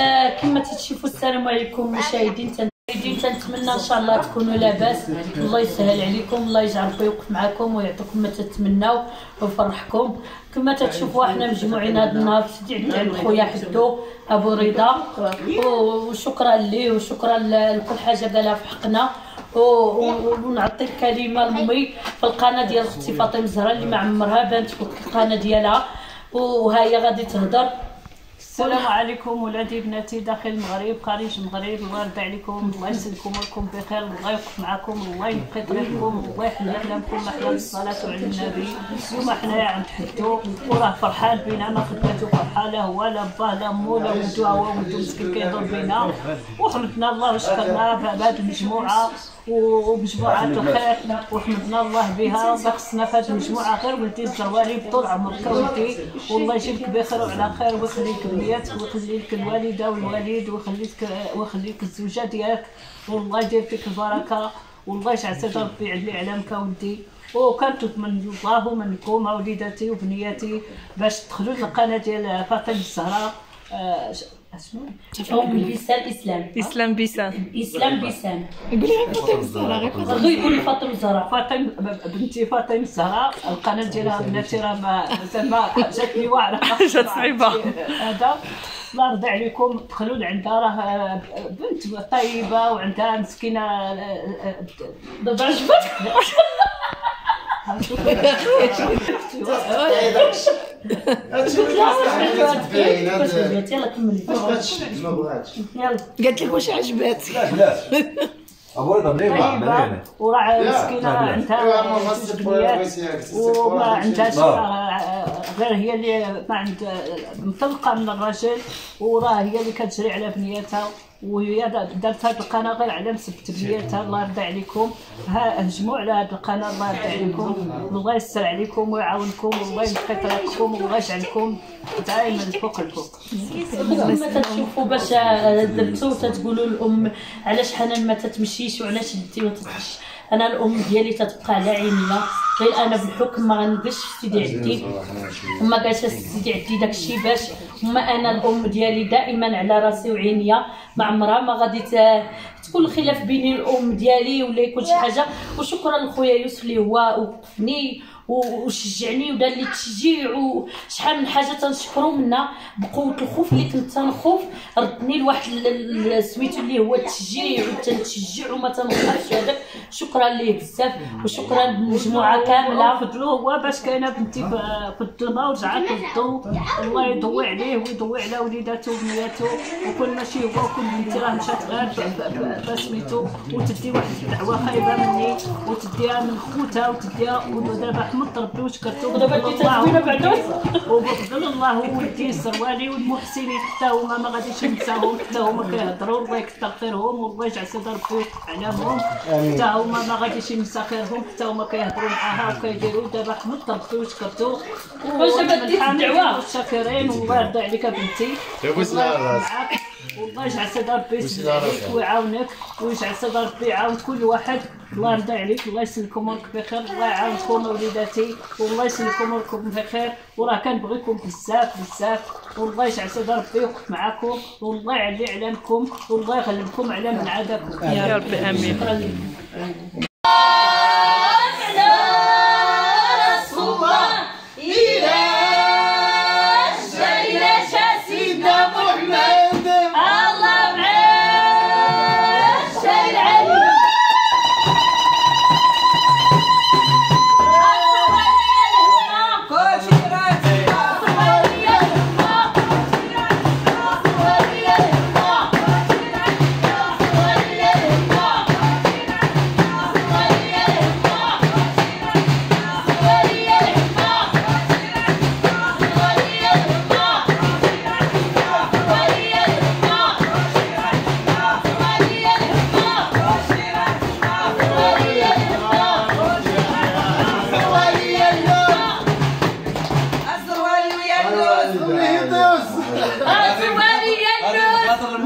آه كما تشوفوا السلام عليكم مشاهدين. مشاهدين تنتمنى إن شاء الله تكونوا لاباس. الله يسهل عليكم الله يجعل يوقف معكم ويعطيكم ما تتمناو ويفرحكم. كما تشوفوا إحنا مجموعين هذا النهار سيدي عند خويا حدو أبو رضا. وشكرا ليه وشكرا لكل حاجة قالها في حقنا. ونعطي الكلمة لأمي في القناة ديال أختي فاطمة الزهراء اللي ما عمرها بانت في القناة ديالها. وها هي غادي تهضر. السلام عليكم ولادي بناتي داخل المغرب خارج المغرب الله يرضى عليكم الله يسلكم ولكم بخير الله يوقف معكم الله ينقي طريقكم الله يحل أحلامكم احلام الصلاة على النبي. اليوم حنايا عند حدو وراه فرحان بينا ما خدمته فرحان لا هو لا باه لا مو لا ولدو هو ولدو مسكين كيهضر بينا وحمدنا الله وشكرنا بهذه المجموعة ومجموعة الخير. وحمدنا الله بها. وبخصنا في هذه المجموعة. غير ولدي الزوالي بطول عمرك ولدي. والله يجيبك بخير وعلى خير ويخليك بنيات ويخلي لك الوالدة والوالد ويخليك ويخليك الزوجة ديالك. والله يدير فيك البركة. والله يجعل ربي يعلي علامك ولدي. وكنتمنى الله ومنكم وليداتي وبنياتي باش تدخلوا للقناة ديال فاطمة الزهراء. آه، شنو ام بيسان اسلام اسلام بيسان اسلام بيسان قولي غير فاطمه الزهراء غير فاطمه غادي يقول فاطمه الزهراء فاطمه بنتي فاطمه الزهراء القناه ديالها بناتي راه ما زعما جاتني واعره جات صعيبة. هذا الله يرضي عليكم دخلوا لعندها راه بنت طيبه وعندها مسكينه دابا عجبك يلا كملي يلا قالت لك واش عجبات ابو رضا منين طيبه وراه مسكينه عندها وما عندها شي غير هي اللي ما عند مطلقه من الراجل وراه هي اللي كتجري على بنياتها وهي دارت هاد القناة غير على مسبت بنياتها الله يرضي عليكم. ها هجموا على هاد القناة. الله يرضي عليكم. والله يسر عليكم ويعاونكم. والله ينقي طريقكم. والله يجعلكم دائما فوق الفوق. كما تشوفوا باش درتو تتقولوا الام علاش حنان ما تتمشيش وعلاش انت ما تتمشيش؟ أنا الأم ديالي تتبقى على عينيا. غير أنا بالحكم ما غنبش سيدي عدي وما قالش سيدي عدي داكشي باش وما أنا الأم ديالي دائما على راسي وعينيا. ما عمرها ما غادي تكون الخلاف بيني الأم ديالي ولا يكون شي حاجة. وشكرا لخويا يوسف اللي هو وقفني وشجعني ودار لي تشجيع وشحال من حاجة تنشكرو منها بقوة الخوف اللي كنت تنخوف. ردني لواحد سميتو اللي هو التشجيع وتنتشجع وما تنخافش هذاك. شكرا ليه بزاف وشكرا للمجموعة كاملة. فضلو هو باش كاينة بنتي في- الظلمه ورجعت للضو الله يضوي عليه ويضوي على وليداته وبنياته. وكل ماشي هو وكل بنتي راه مشات غير بسميتو. وتدي واحد الدعوة خايبة مني. وتديها من خوتها وتديها ودابا حمدت ربي وشكرته ودابا الله بعدا. وبفضل الله ولدي السروالي والمحسنين. حتى هما ما غاديش ننساهم حتى هما كيهضروا. الله يكثر خيرهم والله يجعل سيدي ربي عليهم. حتى هما ما غاديش ينسى خيرهم حتى هما كيهضروا معاها وكيديروا دابا حمدت ربي وشكرته واش دابا ديت الدعوة؟ والشاكرين والله يرضي عليك بنتي. معاك. والله يجعل سيدي ربي يسد عليك ويعاونك ويجعل سيدي ربي يعاون كل واحد. الله يرضى عليك الله يسلك امورك بخير الله يعاونكم وليداتي والله يسلك اموركم بخير. وراه كنبغيكم بزاف بزاف. والله يجعل سيدي ربي يوقف معاكم. والله يعلي علامكم والله يغلبكم على من عاداكم. يا ربي آمين.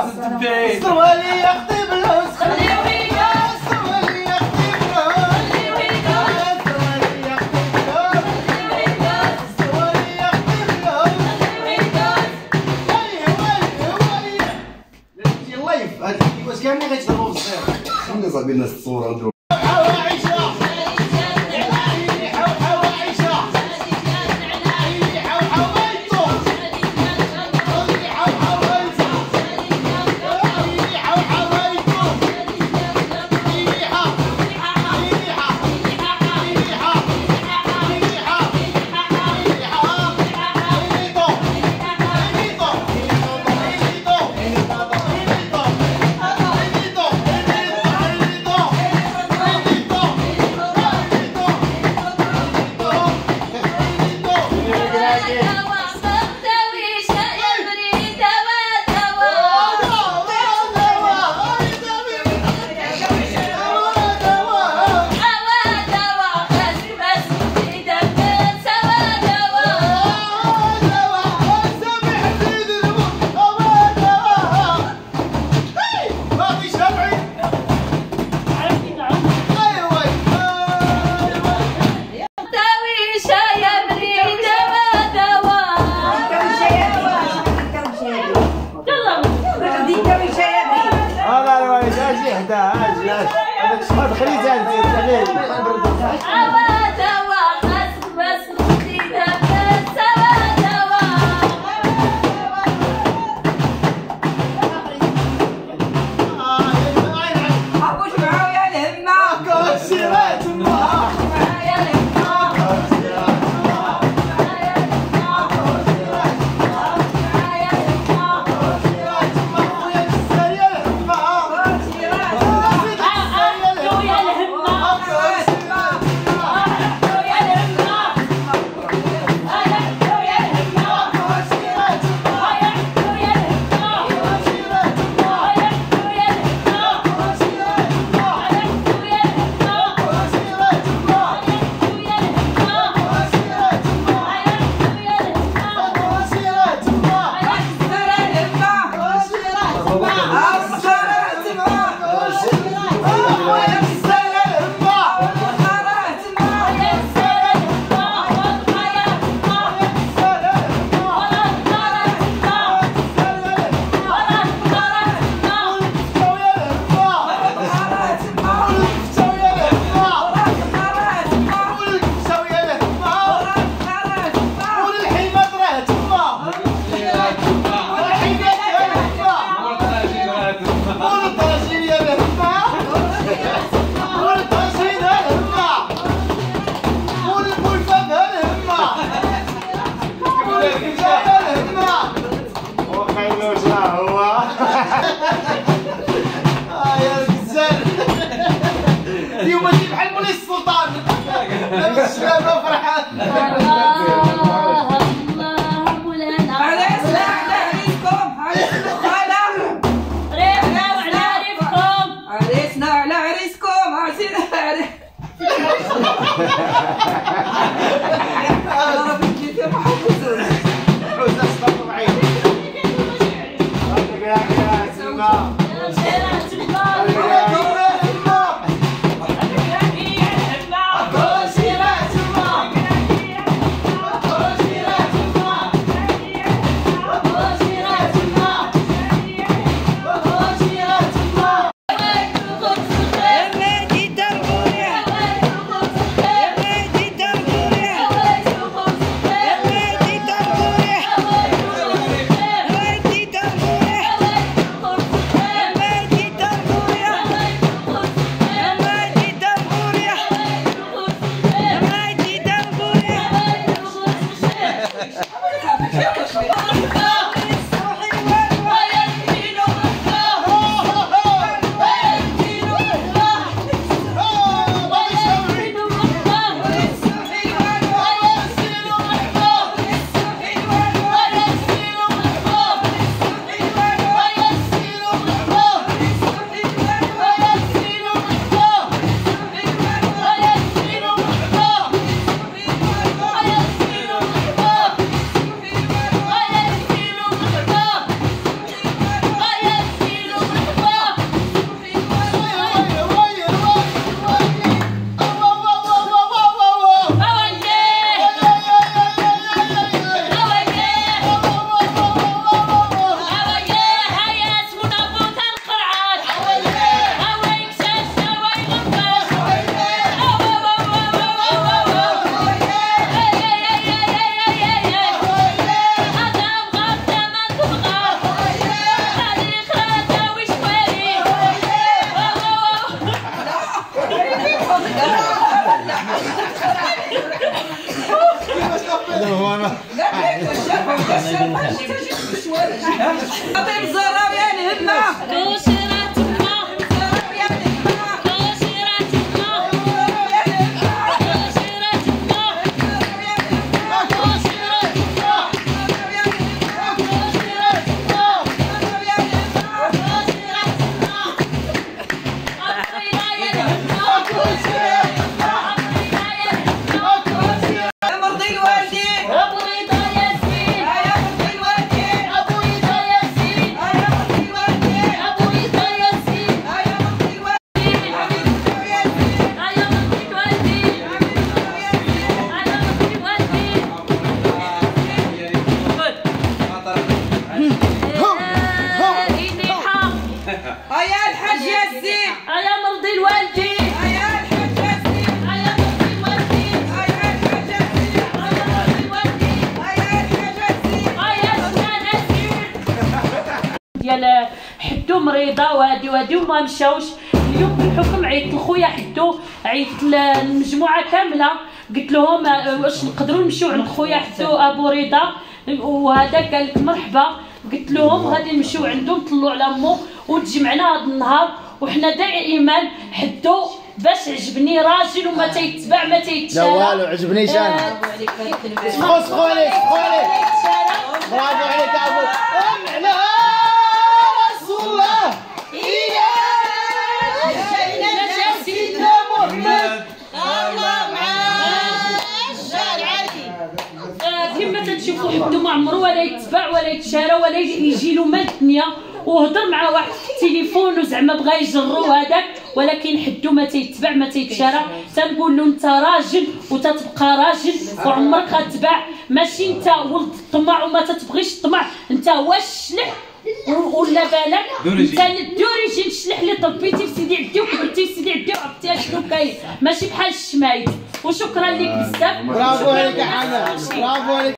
استوى الناس أجي هذا الشلامه فرحان على عريسكم عرسينا على ربي كيف محبوسون طيب الزراوي يعني هبه ديال حدو مريضة وهادي وهادي وما مشاوش. اليوم بالحكم عيطت لخويا حدو عيطت للمجموعة كاملة. قلت لهم آه، واش نقدروا نمشيو عند خويا حدو أبو رضا؟ وهذا قال لك مرحبا. قلت لهم غادي نمشيو عندهم طلعوا على امو وتجمعنا هذا النهار. وحنا دائما حدو باش عجبني راجل وما تيتبع ما لا تيتشارى والو عجبني جان. آه، سخو سخو عليك سخو عليك برافو عليك ابو حدو ما عمرو ولا يتباع ولا يتشارى ولا يجي له ما الدنيا وهضر مع واحد في التليفون وزعما بغا يجرو هذاك ولكن حدو ما تيتباع ما تيتشارى. تنقول له انت راجل وتتبقى راجل وعمرك غتباع ماشي انت ولد الطمع وما تتبغيش الطمع انت هو الشلح و- ولا بالك؟ انت الدوريجين الشلح اللي طبيتي في سيدي عدي وكبرتي في سيدي عدي وعرفتي اشنو كاين. ماشي بحال الشمايد. وشكرا لك بزاف. برافو عليك يا حنا برافو عليك.